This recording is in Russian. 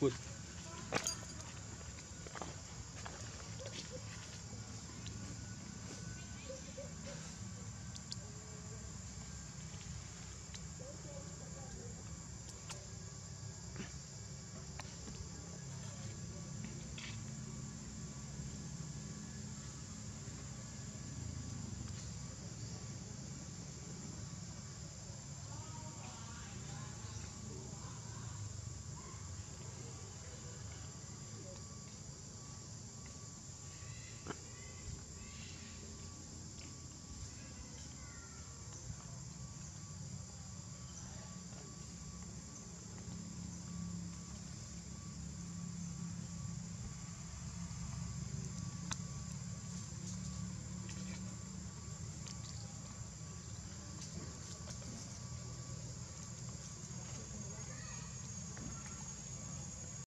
приходить.